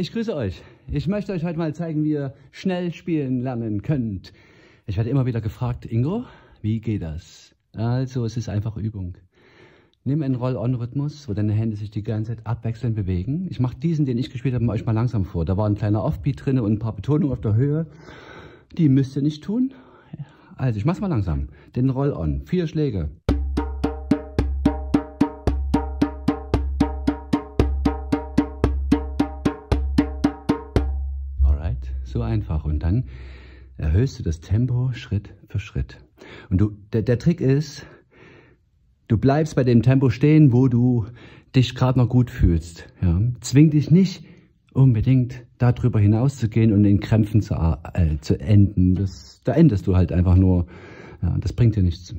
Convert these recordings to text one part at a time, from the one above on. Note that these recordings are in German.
Ich grüße euch. Ich möchte euch heute mal zeigen, wie ihr schnell spielen lernen könnt. Ich werde immer wieder gefragt, Ingo, wie geht das? Also, es ist einfach Übung. Nimm einen Roll-On-Rhythmus, wo deine Hände sich die ganze Zeit abwechselnd bewegen. Ich mache diesen, den ich gespielt habe, euch mal langsam vor. Da war ein kleiner Offbeat drin und ein paar Betonungen auf der Höhe. Die müsst ihr nicht tun. Also, ich mach's mal langsam. Den Roll-On. Vier Schläge. So einfach. Und dann erhöhst du das Tempo Schritt für Schritt. Und du, der, der Trick ist, du bleibst bei dem Tempo stehen, wo du dich gerade noch gut fühlst. Ja? Zwing dich nicht unbedingt darüber hinaus zu gehen und in Krämpfen zu, äh, zu enden. Das, da endest du halt einfach nur. Ja, das bringt dir nichts.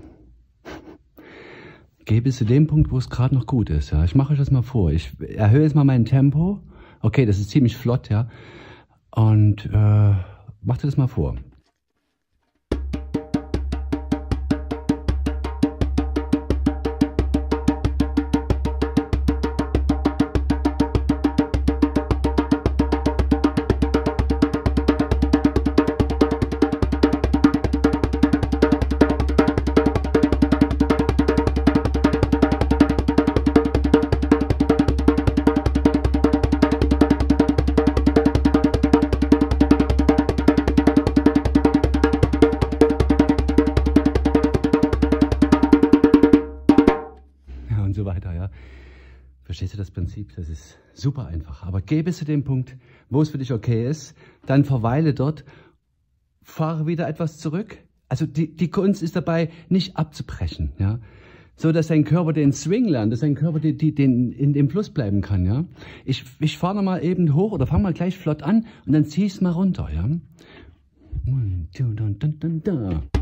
Geh bis zu dem Punkt, wo es gerade noch gut ist. Ja? Ich mache euch das mal vor. Ich erhöhe jetzt mal mein Tempo. Okay, das ist ziemlich flott, ja. Und äh, mach dir das mal vor. Und so weiter, ja. Verstehst du das Prinzip? Das ist super einfach. Aber geh bis zu dem Punkt, wo es für dich okay ist, dann verweile dort, fahre wieder etwas zurück. Also die, die Kunst ist dabei, nicht abzubrechen, ja. So, dass dein Körper den Swing lernt, dass dein Körper die, die, den, in dem Fluss bleiben kann, ja. Ich, ich fahre nochmal eben hoch oder fang mal gleich flott an und dann zieh's mal runter, ja. One, two, dun, dun, dun, dun.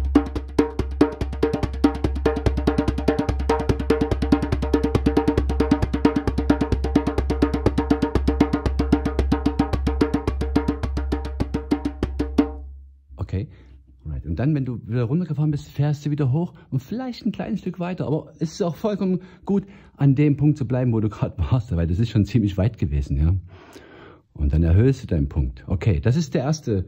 Okay. Right. Und dann, wenn du wieder runtergefahren bist, fährst du wieder hoch und vielleicht ein kleines Stück weiter. Aber es ist auch vollkommen gut, an dem Punkt zu bleiben, wo du gerade warst, weil das ist schon ziemlich weit gewesen, ja. Und dann erhöhst du deinen Punkt. Okay, das ist der erste,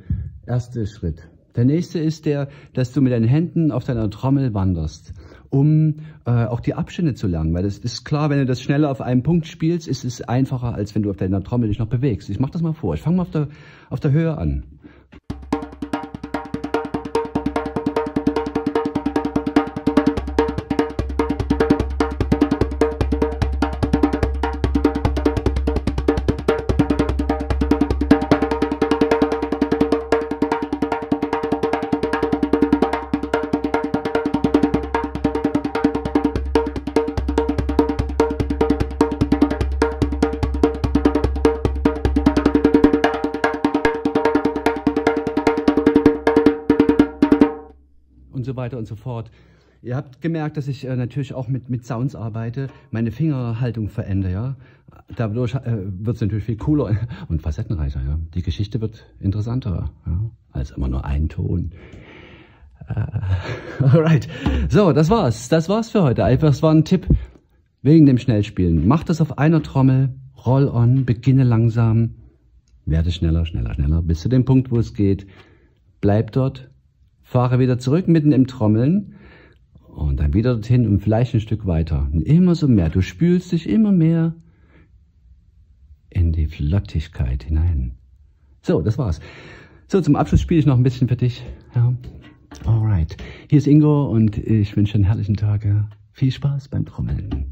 erste Schritt. Der nächste ist der, dass du mit deinen Händen auf deiner Trommel wanderst, um äh, auch die Abstände zu lernen. Weil das ist klar, wenn du das schneller auf einem Punkt spielst, ist es einfacher, als wenn du auf deiner Trommel dich noch bewegst. Ich mach das mal vor. Ich fange mal auf der, auf der Höhe an. Und so weiter und so fort. Ihr habt gemerkt, dass ich äh, natürlich auch mit, mit Sounds arbeite, meine Fingerhaltung verändere, ja. Dadurch äh, wird es natürlich viel cooler und facettenreicher, ja. Die Geschichte wird interessanter, ja, als immer nur ein Ton. Äh, alright. So, das war's. Das war's für heute. Einfach, es war ein Tipp wegen dem Schnellspielen. Mach das auf einer Trommel, roll on, beginne langsam, werde schneller, schneller, schneller, bis zu dem Punkt, wo es geht. Bleib dort, fahre wieder zurück mitten im Trommeln und dann wieder dorthin und vielleicht ein Stück weiter. Und immer so mehr. Du spülst dich immer mehr in die Flottigkeit hinein. So, das war's. So, zum Abschluss spiele ich noch ein bisschen für dich. Ja. Alright. Hier ist Ingo und ich wünsche einen herrlichen Tag. Viel Spaß beim Trommeln.